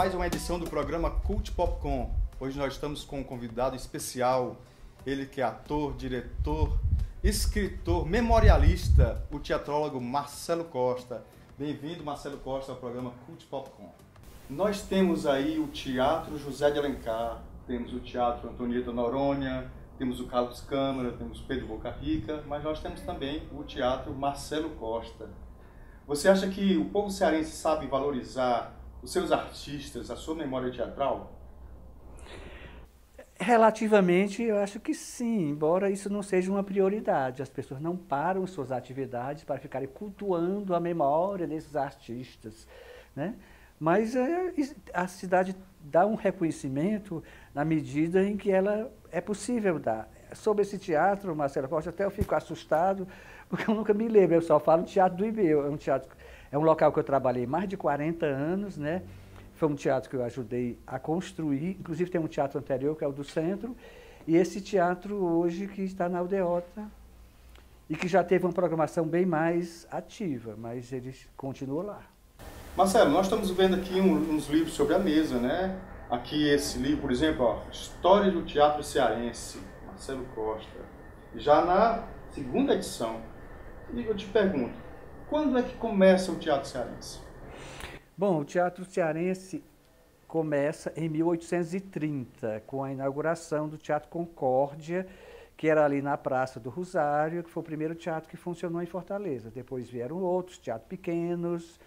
mais uma edição do programa Cult Popcom. Hoje nós estamos com um convidado especial, ele que é ator, diretor, escritor, memorialista, o teatrólogo Marcelo Costa. Bem-vindo, Marcelo Costa, ao programa Cult Popcom. Nós temos aí o Teatro José de Alencar, temos o Teatro Antonieta Noronha, temos o Carlos Câmara, temos Pedro Boca Rica, mas nós temos também o Teatro Marcelo Costa. Você acha que o povo cearense sabe valorizar os seus artistas, a sua memória teatral? Relativamente, eu acho que sim, embora isso não seja uma prioridade. As pessoas não param suas atividades para ficarem cultuando a memória desses artistas. Né? Mas é, a cidade dá um reconhecimento na medida em que ela é possível dar. Sobre esse teatro, Marcelo Costa, até eu fico assustado, porque eu nunca me lembro, eu só falo Teatro do Ibeu. É um, teatro, é um local que eu trabalhei mais de 40 anos, né? Foi um teatro que eu ajudei a construir, inclusive tem um teatro anterior, que é o do centro, e esse teatro hoje que está na Aldeota, e que já teve uma programação bem mais ativa, mas ele continua lá. Marcelo, nós estamos vendo aqui uns livros sobre a mesa, né? Aqui esse livro, por exemplo, ó, História do Teatro Cearense, Marcelo Costa. Já na segunda edição. E eu te pergunto, quando é que começa o teatro cearense? Bom, o Teatro Cearense começa em 1830, com a inauguração do Teatro Concórdia, que era ali na Praça do Rosário, que foi o primeiro teatro que funcionou em Fortaleza. Depois vieram outros, teatros pequenos,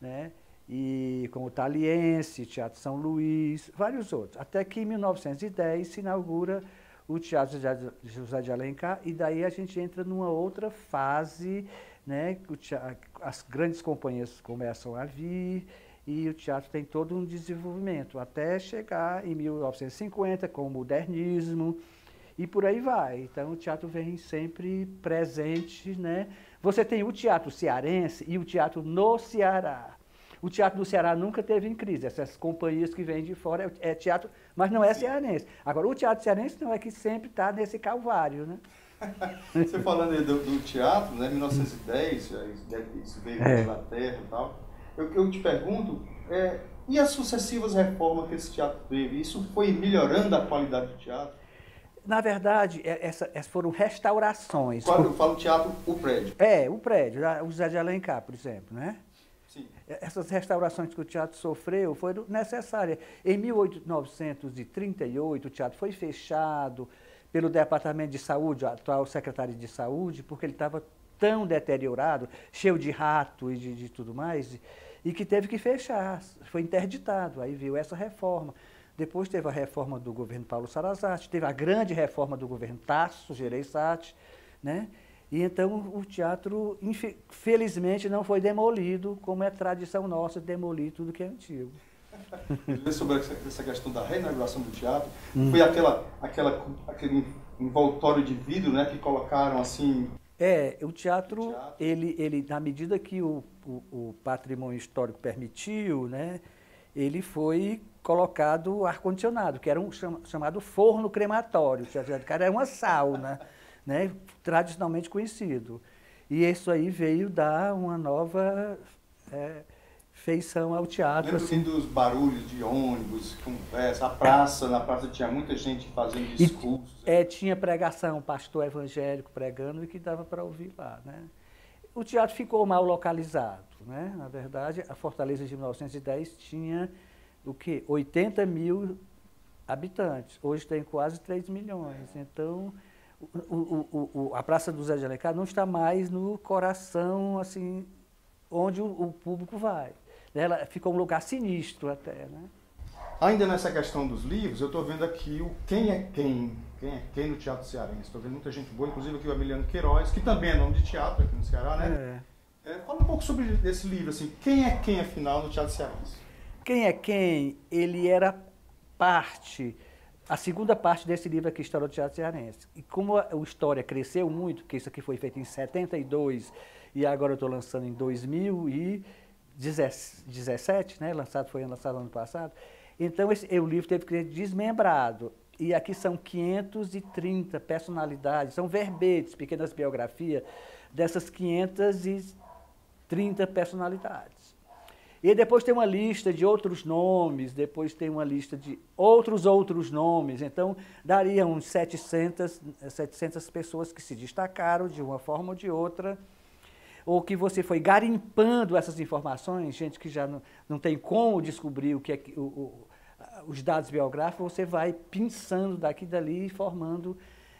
né? e como o Taliense, Teatro São Luís, vários outros. Até que em 1910 se inaugura o Teatro José de Alencar, e daí a gente entra numa outra fase né, as grandes companhias começam a vir e o teatro tem todo um desenvolvimento, até chegar em 1950 com o modernismo e por aí vai. Então o teatro vem sempre presente. Né? Você tem o teatro cearense e o teatro no Ceará. O teatro do Ceará nunca teve em crise. Essas companhias que vêm de fora é, teatro, mas não é cearense. Agora, o teatro cearense não é que sempre está nesse calvário, né? Você falando aí do, do, teatro, né, 1910, isso veio da é. Inglaterra e tal. Eu, eu te pergunto, é, e as sucessivas reformas que esse teatro teve? Isso foi melhorando a qualidade do teatro? Na verdade, é, essa, essas foram restaurações. Quando eu falo teatro, o prédio. É, o prédio, o Zé de Alencar, por exemplo, né? Sim. Essas restaurações que o teatro sofreu foram necessárias. Em 1938, o teatro foi fechado, pelo Departamento de Saúde, o atual secretário de Saúde, porque ele estava tão deteriorado, cheio de rato e de, de, tudo mais, e que teve que fechar, foi interditado. Aí viu essa reforma. Depois teve a reforma do governo Paulo Sarazate, teve a grande reforma do governo Tasso Gereissati, né? E então o teatro, infelizmente, não foi demolido, como é tradição nossa demolir tudo que é antigo. sobre essa questão da reinauguração do teatro, hum. foi aquela, aquela, aquele envoltório de vidro né, que colocaram assim. É, o teatro, o teatro. Ele, ele, na medida que o, o, o, patrimônio histórico permitiu, né, ele foi colocado ar-condicionado, que era um chamado forno crematório. O teatro de cara era uma sauna, né, tradicionalmente conhecido. E isso aí veio dar uma nova. É, feição ao teatro. Lembro assim dos barulhos de ônibus, conversa, a praça, na praça tinha muita gente fazendo discursos. E, é, tinha pregação, pastor evangélico pregando e que dava para ouvir lá, né? O teatro ficou mal localizado, né? Na verdade, a Fortaleza de 1910 tinha o quê? 80 mil habitantes. Hoje tem quase 3 milhões. Então, o, o, o, a Praça do Zé de Alencar não está mais no coração, assim, onde o público vai. Ela ficou um lugar sinistro até, né? Ainda nessa questão dos livros, eu estou vendo aqui o Quem é Quem, Quem é Quem no Teatro Cearense. Estou vendo muita gente boa, inclusive aqui o Emiliano Queiroz, que também é nome de teatro aqui no Ceará, né? É. É, fala um pouco sobre esse livro, assim, quem é quem, afinal, no Teatro Cearense? Quem é quem? Ele era parte, a segunda parte desse livro aqui, História do Teatro Cearense. E como a, a história cresceu muito, porque isso aqui foi feito em 72 e agora eu estou lançando em 2000 e 17, né, lançado, foi lançado ano passado. Então, esse, o livro teve que ser desmembrado. E aqui são 530 personalidades, são verbetes, pequenas biografias, dessas 530 personalidades. E depois tem uma lista de outros nomes, depois tem uma lista de outros outros nomes. Então, daria uns 700, 700 pessoas que se destacaram de uma forma ou de outra, ou que você foi garimpando essas informações, gente que já não, não tem como descobrir o que é o, o, os dados biográficos, você vai pensando daqui e dali e formando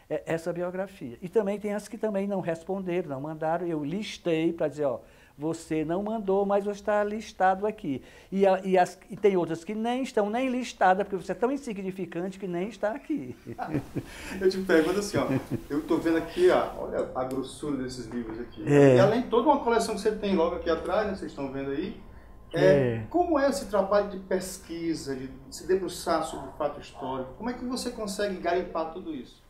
é, essa biografia. E também tem as que também não responderam, não mandaram, eu listei para dizer, ó, você não mandou, mas está listado aqui. E, a, e, as, e, tem outras que nem estão nem listadas, porque você é tão insignificante que nem está aqui. eu te pergunto assim, ó, eu estou vendo aqui, ó, olha a grossura desses livros aqui. É. E além de toda uma coleção que você tem logo aqui atrás, né, vocês estão vendo aí, é, é. Como é esse trabalho de pesquisa, de se debruçar sobre o fato histórico? Como é que você consegue garimpar tudo isso?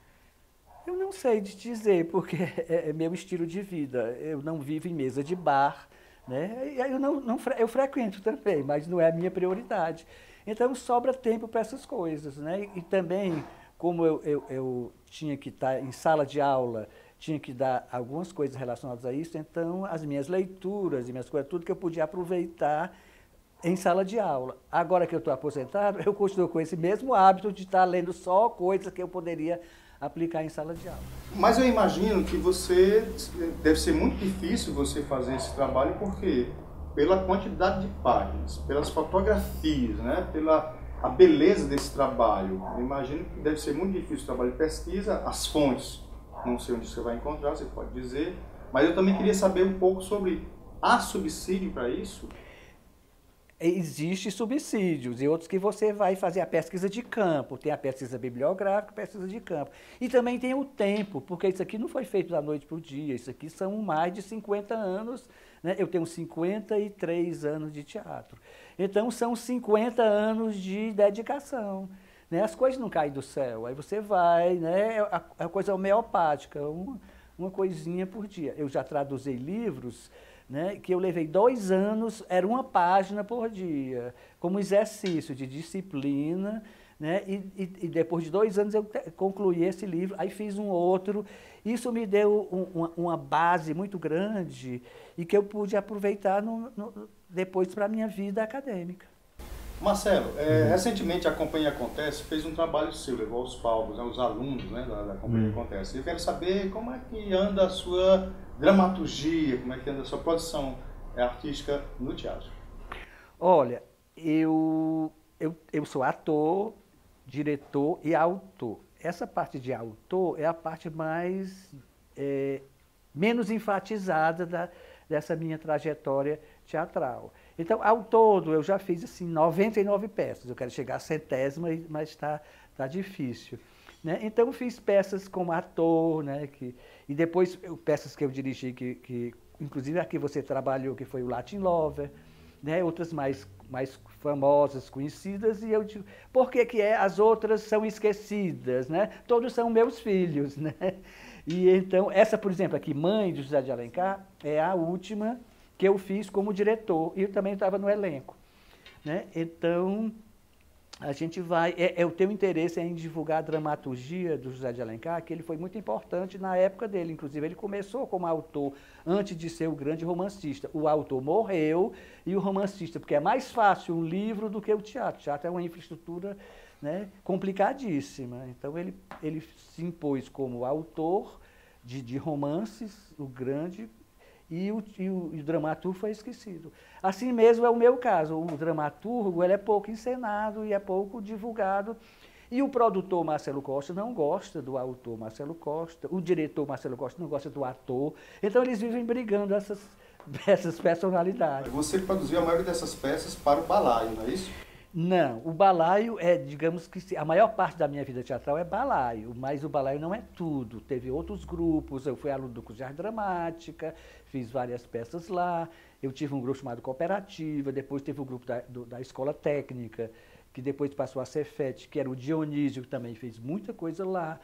Eu não sei de dizer, porque é, é meu estilo de vida. Eu não vivo em mesa de bar, né? Eu, não, não, eu frequento também, mas não é a minha prioridade. Então sobra tempo para essas coisas, né? E também, como eu, eu, eu tinha que estar em sala de aula, tinha que dar algumas coisas relacionadas a isso, então as minhas leituras e minhas coisas, tudo que eu podia aproveitar em sala de aula. Agora que eu estou aposentado, eu continuo com esse mesmo hábito de estar lendo só coisas que eu poderia aplicar em sala de aula. Mas eu imagino que você deve ser muito difícil você fazer esse trabalho porque pela quantidade de páginas, pelas fotografias, né, pela a beleza desse trabalho. Eu imagino que deve ser muito difícil o trabalho de pesquisa, as fontes. Não sei onde você vai encontrar, você pode dizer. Mas eu também queria saber um pouco sobre há subsídio para isso? Existem subsídios e outros que você vai fazer a pesquisa de campo. Tem a pesquisa bibliográfica, pesquisa de campo. E também tem o tempo, porque isso aqui não foi feito da noite para o dia. Isso aqui são mais de 50 anos. Né? Eu tenho 53 anos de teatro. Então, são 50 anos de dedicação. Né? As coisas não caem do céu. Aí você vai, né? a, a coisa homeopática, uma, uma coisinha por dia. Eu já traduzi livros né, que eu levei dois anos, era uma página por dia, como exercício de disciplina, né, e, e, e depois de dois anos eu concluí esse livro, aí fiz um outro, isso me deu um, uma, uma, base muito grande e que eu pude aproveitar no, no, depois para a minha vida acadêmica. Marcelo, é, uhum. recentemente a Companhia Acontece fez um trabalho seu, levou os palcos, né, os alunos né, da, da Companhia uhum. Acontece. Eu quero saber como é que anda a sua dramaturgia, como é que anda a sua produção artística no teatro. Olha, eu, eu, eu sou ator, diretor e autor. Essa parte de autor é a parte mais é, menos enfatizada da, dessa minha trajetória teatral. Então, ao todo, eu já fiz assim 99 peças. Eu quero chegar à centésima, mas está tá difícil. Né? Então, fiz peças como ator, né? que, e depois eu, peças que eu dirigi, que, que, inclusive aqui você trabalhou, que foi o Latin Lover, né? outras mais, mais famosas, conhecidas, e eu digo, por que, que é, as outras são esquecidas? Né? Todos são meus filhos. Né? E então, essa, por exemplo, aqui, Mãe de José de Alencar, é a última que eu fiz como diretor, e eu também estava no elenco. Né? Então, a gente vai. É, é, o teu interesse em divulgar a dramaturgia do José de Alencar, que ele foi muito importante na época dele. Inclusive, ele começou como autor antes de ser o grande romancista. O autor morreu e o romancista, porque é mais fácil um livro do que o teatro. O teatro é uma infraestrutura né, complicadíssima. Então, ele, ele se impôs como autor de, de romances, o grande e o, e o, e o dramaturgo foi esquecido. Assim mesmo é o meu caso. O dramaturgo ele é pouco encenado e é pouco divulgado. E o produtor Marcelo Costa não gosta do autor Marcelo Costa, o diretor Marcelo Costa não gosta do ator. Então eles vivem brigando essas, essas personalidades. Você produziu a maioria dessas peças para o balaio, não é isso? Não, o balaio é, digamos que a maior parte da minha vida teatral é balaio, mas o balaio não é tudo. Teve outros grupos, eu fui aluno do curso de arte dramática, fiz várias peças lá, eu tive um grupo chamado Cooperativa, depois teve o grupo da, do, da Escola Técnica, que depois passou a ser FET, que era o Dionísio, que também fez muita coisa lá.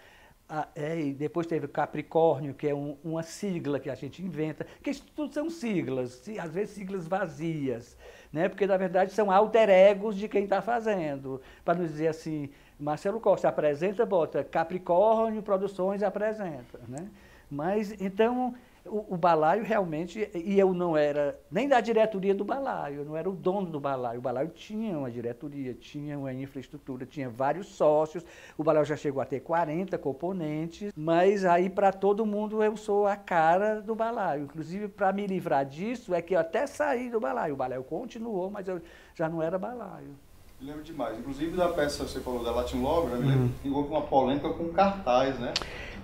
Ah, é, e depois teve Capricórnio, que é um, uma sigla que a gente inventa, que isso tudo são siglas, às vezes siglas vazias né? porque na verdade são alter egos de quem está fazendo. Para não dizer assim, Marcelo Costa apresenta, bota Capricórnio Produções apresenta. Né? Mas então o, o, balaio realmente, e eu não era nem da diretoria do balaio, eu não era o dono do balaio. O balaio tinha uma diretoria, tinha uma infraestrutura, tinha vários sócios. O balaio já chegou a ter 40 componentes, mas aí para todo mundo eu sou a cara do balaio. Inclusive, para me livrar disso, é que eu até saí do balaio. O balaio continuou, mas eu já não era balaio. Eu lembro demais. Inclusive da peça, você falou da Latin Lover, né? Uhum. Envolve uma polêmica com cartaz, né?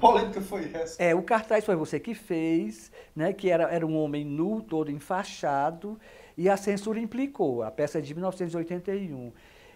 Polêmica foi essa? É, o cartaz foi você que fez, né? Que era, era um homem nu, todo enfaixado, e a censura implicou. A peça é de 1981.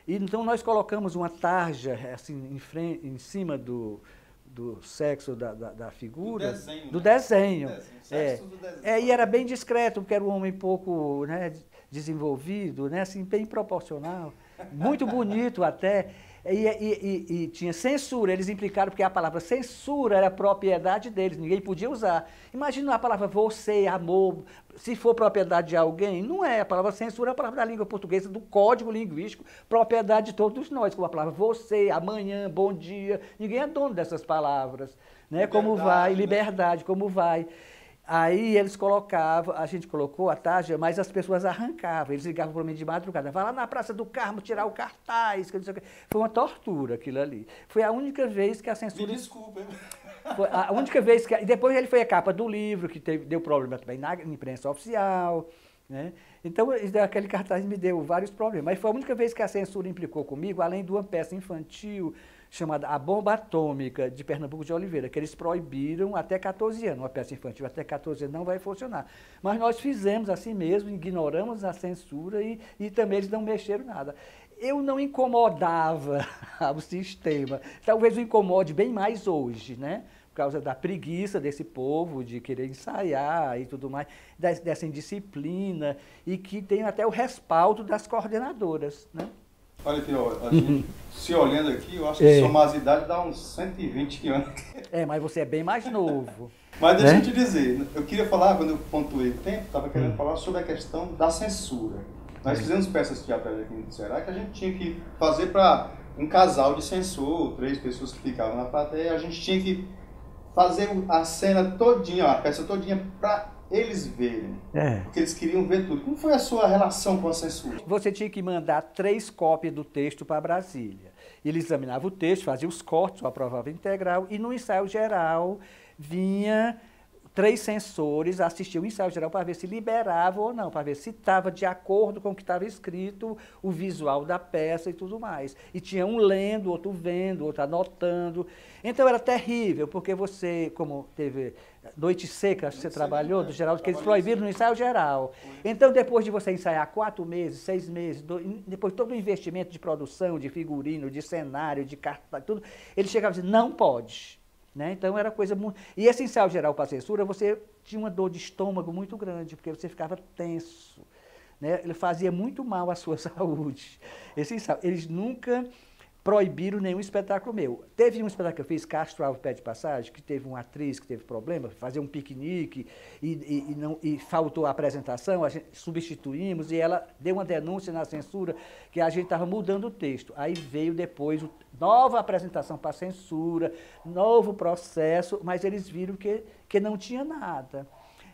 E, então nós colocamos uma tarja assim, em, frente, em cima do, do sexo da, da, da figura. Do desenho. Do né? desenho. Do desenho. É. Do desenho. É, e era bem discreto, porque era um homem pouco né, desenvolvido, né, assim, bem proporcional muito bonito até. E, e, e, e, tinha censura, eles implicaram porque a palavra censura era propriedade deles, ninguém podia usar. Imagina a palavra você, amor, se for propriedade de alguém, não é. A palavra censura é a palavra da língua portuguesa, do código linguístico, propriedade de todos nós, como a palavra você, amanhã, bom dia, ninguém é dono dessas palavras. Né? Como vai, né? liberdade, como vai. Aí eles colocavam, a gente colocou a tarja, mas as pessoas arrancavam, eles ligavam para mim de madrugada, vai lá na Praça do Carmo tirar o cartaz, que foi uma tortura aquilo ali. Foi a única vez que a censura... Me desculpa. Foi a única vez que... E depois ele foi a capa do livro, que teve, deu problema também na imprensa oficial, né? Então, aquele cartaz me deu vários problemas. Mas foi a única vez que a censura implicou comigo, além de uma peça infantil chamada A Bomba Atômica de Pernambuco de Oliveira, que eles proibiram até 14 anos. Uma peça infantil até 14 anos não vai funcionar. Mas nós fizemos assim mesmo, ignoramos a censura e, e também eles não mexeram nada. Eu não incomodava o sistema. Talvez o incomode bem mais hoje, né? Por causa da preguiça desse povo de querer ensaiar e tudo mais, dessa indisciplina, e que tem até o respaldo das coordenadoras, né? Olha aqui, ó, a gente, se olhando aqui, eu acho que é. somar as idades dá uns 120 anos. É, mas você é bem mais novo. Mas deixa né? eu te dizer, eu queria falar, quando eu pontuei o tempo, estava querendo hum. falar sobre a questão da censura. Nós hum. fizemos peças teatrais aqui no Ceará que a gente tinha que fazer para um casal de censor, três pessoas que ficavam na plateia, a gente tinha que fazer a cena todinha, a peça todinha para eles verem. É. Porque eles queriam ver tudo. Como foi a sua relação com a censura? Você tinha que mandar três cópias do texto para Brasília. Ele examinava o texto, fazia os cortes, aprovava integral, e no ensaio geral vinha três sensores assistiam o ensaio geral para ver se liberava ou não, para ver se estava de acordo com o que estava escrito, o visual da peça e tudo mais. E tinha um lendo, outro vendo, outro anotando. Então era terrível, porque você, como teve Noite Seca, que você trabalhou, do Geraldo, que eles proibiram no ensaio geral. Então, depois de você ensaiar quatro meses, seis meses, depois todo o investimento de produção, de figurino, de cenário, de cartaz, tudo, ele chegava e dizia, não pode. Né? Então era coisa muito. E esse ensaio geral para censura, você tinha uma dor de estômago muito grande, porque você ficava tenso. Né? Ele fazia muito mal à sua saúde. Esse ensaio, eles nunca proibiram nenhum espetáculo meu. Teve um espetáculo que eu fiz, Castro Alves Pé de Passagem, que teve uma atriz que teve problema, fazer um piquenique e, e, e, não, e faltou a apresentação, a gente substituímos e ela deu uma denúncia na censura que a gente estava mudando o texto. Aí veio depois o, nova apresentação para censura, novo processo, mas eles viram que, que não tinha nada.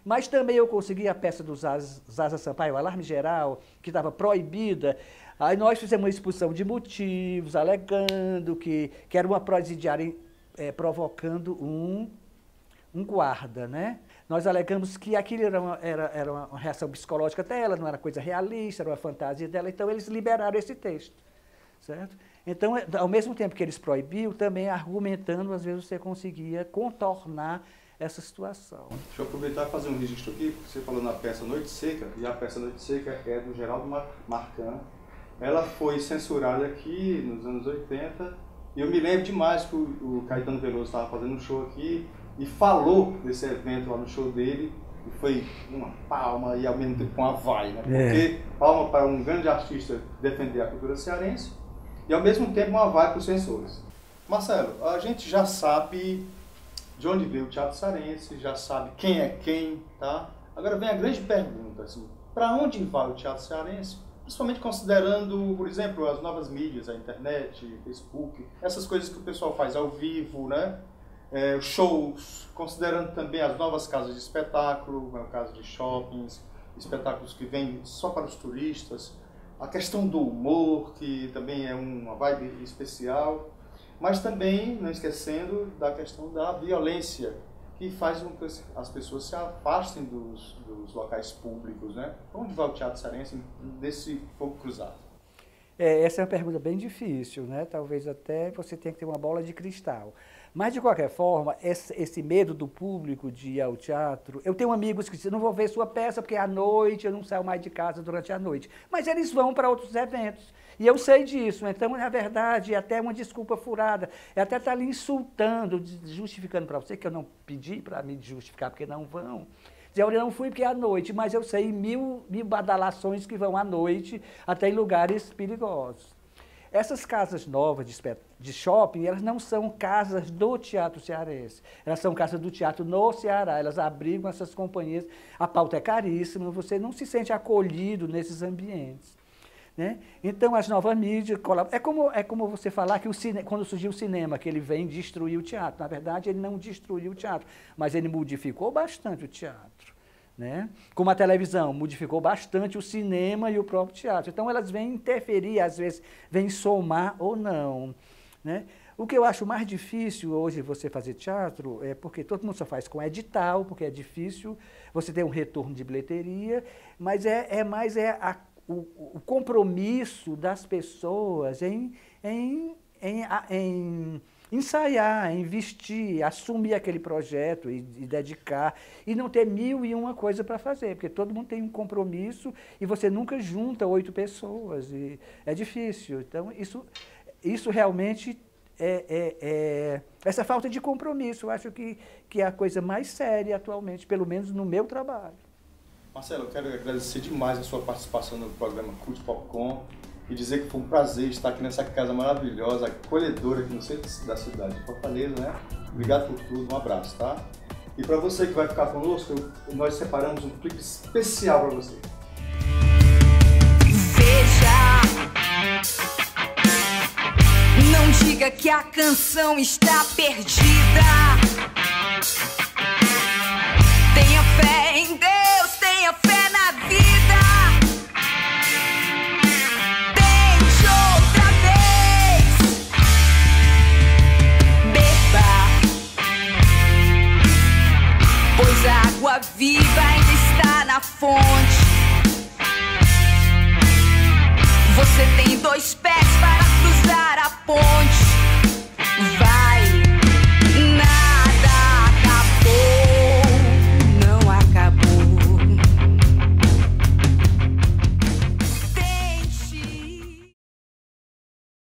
Mas também eu consegui a peça do Zaza, Zaza Sampaio, Alarme Geral, que estava proibida. Aí nós fizemos uma exposição de motivos, alegando que, que era uma presidiária é, provocando um, um guarda, né? Nós alegamos que aquilo era uma, era, era uma reação psicológica dela, não era coisa realista, era uma fantasia dela, então eles liberaram esse texto, certo? Então, é, ao mesmo tempo que eles proibiam, também argumentando, às vezes você conseguia contornar essa situação. Deixa eu aproveitar e fazer um registro aqui, porque você falou na peça Noite Seca, e a peça Noite Seca é do Geraldo Marcan, ela foi censurada aqui nos anos 80. E eu me lembro demais que o, Caetano Veloso estava fazendo um show aqui e falou desse evento lá no show dele. E foi uma palma e ao mesmo tempo uma vai, né? Porque palma para um grande artista defender a cultura cearense e ao mesmo tempo uma vai para os censores. Marcelo, a gente já sabe de onde veio o teatro cearense, já sabe quem é quem, tá? Agora vem a grande pergunta, assim, para onde vai o teatro cearense? Principalmente considerando, por exemplo, as novas mídias, a internet, Facebook, essas coisas que o pessoal faz ao vivo, né? é, shows, considerando também as novas casas de espetáculo, é o caso de shoppings, espetáculos que vêm só para os turistas, a questão do humor, que também é uma vibe especial, mas também, não esquecendo, da questão da violência, que faz com que as pessoas se afastem dos, dos locais públicos. Né? Onde vai o Teatro Cearense desse fogo cruzado? É, essa é uma pergunta bem difícil, né? Talvez até você tenha que ter uma bola de cristal. Mas, de qualquer forma, esse, esse, medo do público de ir ao teatro. Eu tenho amigos que dizem: não vou ver sua peça porque é à noite eu não saio mais de casa durante a noite. Mas eles vão para outros eventos. E eu sei disso. Então, na verdade, é até uma desculpa furada. É até estar tá ali insultando, justificando para você, que eu não pedi para me justificar porque não vão. Eu não fui porque é à noite, mas eu sei mil, mil badalações que vão à noite até em lugares perigosos. Essas casas novas de, de shopping, elas não são casas do teatro cearense. Elas são casas do teatro no Ceará. Elas abrigam essas companhias. A pauta é caríssima, você não se sente acolhido nesses ambientes. Né? Então, as novas mídias É como, é como você falar que o cine, quando surgiu o cinema, que ele vem destruir o teatro. Na verdade, ele não destruiu o teatro, mas ele modificou bastante o teatro. Né? Como a televisão modificou bastante o cinema e o próprio teatro. Então, elas vêm interferir, às vezes, vêm somar ou não. Né? O que eu acho mais difícil hoje você fazer teatro é porque todo mundo só faz com edital, porque é difícil você ter um retorno de bilheteria, mas é, é mais é a, o, o, compromisso das pessoas em, em, em, em ensaiar, investir, assumir aquele projeto e, e, dedicar e não ter mil e uma coisa para fazer, porque todo mundo tem um compromisso e você nunca junta oito pessoas e é difícil. Então isso, isso realmente é, é, é, essa falta de compromisso. Eu acho que, que é a coisa mais séria atualmente, pelo menos no meu trabalho. Marcelo, eu quero agradecer demais a sua participação no programa Cult Popcorn e dizer que foi um prazer estar aqui nessa casa maravilhosa, acolhedora aqui no centro da cidade de Fortaleza, né? Obrigado por tudo, um abraço, tá? E para você que vai ficar conosco, nós separamos um clipe especial para você. Veja, não diga que a canção está perdida. Tenha fé em Deus, tenha fé na vida.